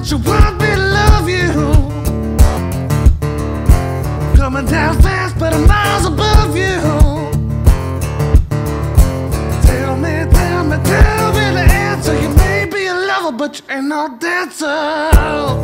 Don't you want me to love you? Coming down fast, but I'm miles above you. Tell me, tell me, tell me the answer. You may be a lover, but you ain't no dancer.